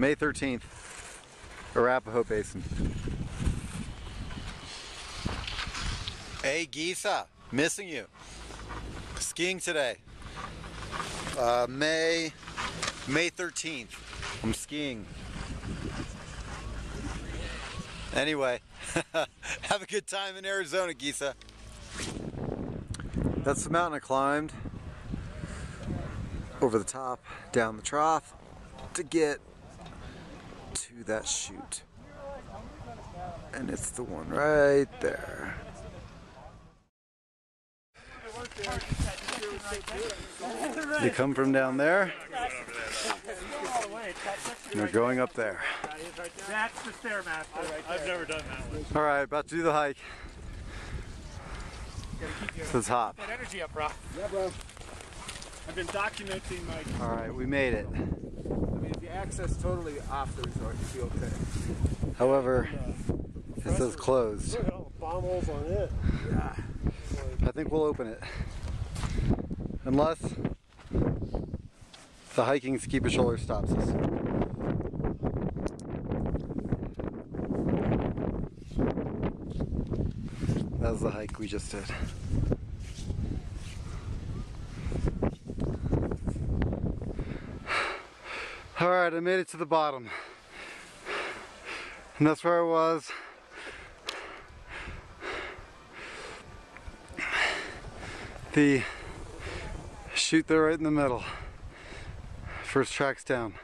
May 13th, Arapahoe Basin. Hey Gisa, missing you. Skiing today. Uh, May, May 13th. I'm skiing. Anyway, have a good time in Arizona, Gisa. That's the mountain I climbed over the top, down the trough to get to that chute. And it's the one right there. They come from down there, and you're going up there. That's the Stairmaster I've never done that one. All right, about to do the hike to the top. That energy up, bro. Yeah, bro. I've been documenting my... All right, we made it. I mean, if you access totally off the resort, you'll be okay. However, it says closed. Look at all the bomb holes on it. Yeah. I think we'll open it. Unless the hiking ski patroller stops us. That was the hike we just did. Alright, I made it to the bottom. And that's where I was. The chute there right in the middle. First tracks down.